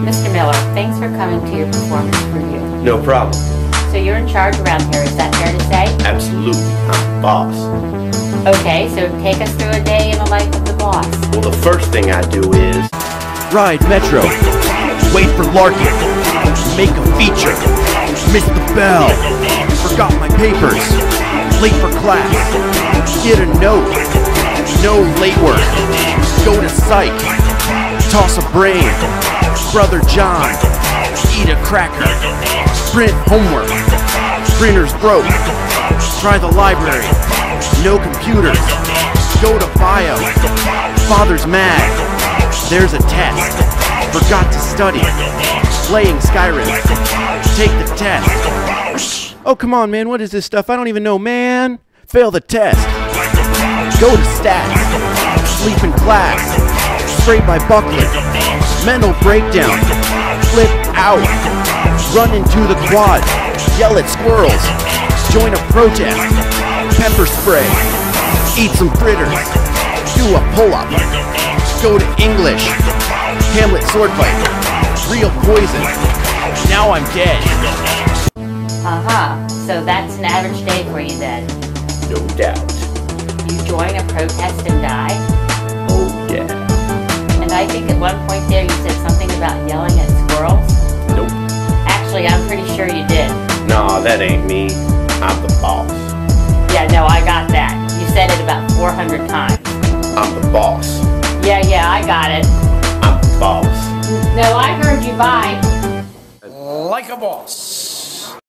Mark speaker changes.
Speaker 1: Mr. Miller, thanks for coming to your performance review.
Speaker 2: No problem.
Speaker 1: So you're in charge around here, is that fair to say?
Speaker 2: Absolutely. I'm the boss.
Speaker 1: Okay, so take us through a day in the life of the boss.
Speaker 2: Well, the first thing I do is
Speaker 3: Ride Metro. Wait for Larkin. Make a feature. Miss the bell. Forgot my papers. Late for class. Get a note. No late work. Go to psych. Toss a brain. Brother John. Eat a cracker. Print homework. Printer's broke. Try the library. No computers. Go to bio. Father's mad. There's a test. Forgot to study. Playing Skyrim. Take the test. Oh, come on, man. What is this stuff? I don't even know, man. Fail the test. Go to stats. Sleep in class. Straight by Buckler. Mental breakdown. Flip out. Run into the quad. Yell at squirrels. Join a protest. Pepper spray. Eat some fritters. Do a pull up. Go to English. Hamlet sword fight. Real poison. Now I'm dead.
Speaker 1: Uh-huh, so that's an average day for you then.
Speaker 2: no doubt.
Speaker 1: You join a protest and die?
Speaker 2: Yeah.
Speaker 1: And I think at one point there you said something about yelling at squirrels?
Speaker 2: Nope.
Speaker 1: Actually, I'm pretty sure you did.
Speaker 2: Nah, that ain't me. I'm the boss.
Speaker 1: Yeah, no, I got that. You said it about 400 times.
Speaker 2: I'm the boss.
Speaker 1: Yeah, yeah, I got it.
Speaker 2: I'm the boss.
Speaker 1: No, I heard you. Bye.
Speaker 4: Like a boss.